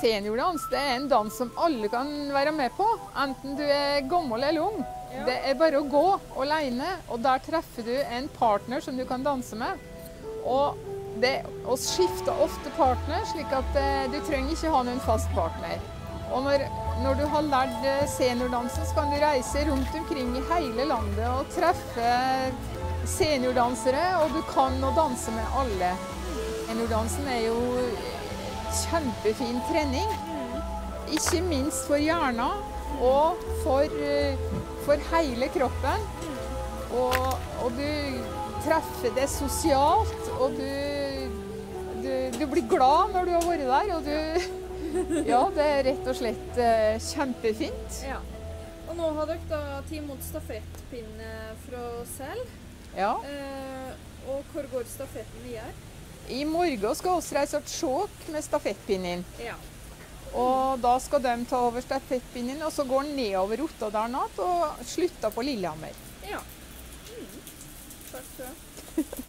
dans det er en dans som alle kan være med på, enten du er gammel eller ung. Ja. Det er bare å gå alene, og der treffer du en partner som du kan danse med. Og det å skifte ofte partner, slik at eh, du trenger ikke ha noen fast partner. Og når, når du har lært eh, seniordansen, så kan du reise rundt omkring i hele landet og treffe seniordansere, og du kan å danse med alle. Seniordansen er jo kjempefin trening. Ikke minst for hjernen og for, eh, for hele kroppen. Og, og du treffer det sosialt, og du, du, du blir glad når du har vært der. Og du Ja, det er rett og slett eh, kjempefint. Ja. Og nå har dere da tatt imot stafettpinne fra Sel. Ja. Eh, og hvor går stafetten videre? I morgen skal vi reise til Skjåk med stafettpinnen. Ja. Og da skal de ta over stafettpinnen, og så går den nedover Ottadalen igjen og slutter på Lillehammer. ja. Mm. Takk skal du ha.